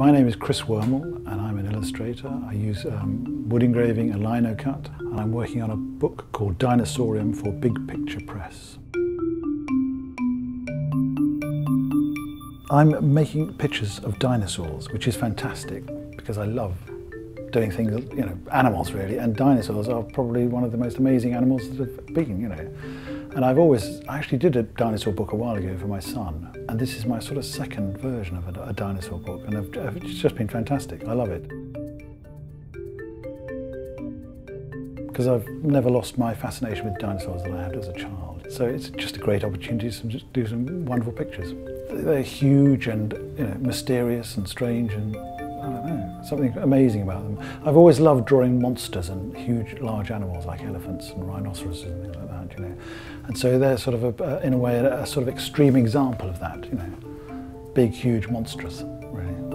My name is Chris Wormell and I'm an illustrator. I use um, wood engraving and lino cut and I'm working on a book called Dinosaurium for Big Picture Press. I'm making pictures of dinosaurs, which is fantastic because I love doing things, you know, animals really, and dinosaurs are probably one of the most amazing animals that have been, you know. And I've always, I actually did a dinosaur book a while ago for my son, and this is my sort of second version of a, a dinosaur book, and I've, it's just been fantastic. I love it. Because I've never lost my fascination with dinosaurs that I had as a child. So it's just a great opportunity to do some wonderful pictures. They're huge and you know, mysterious and strange and something amazing about them. I've always loved drawing monsters and huge, large animals like elephants and rhinoceroses and things like that, you know. And so they're sort of, a, in a way, a, a sort of extreme example of that, you know. Big, huge, monstrous, really.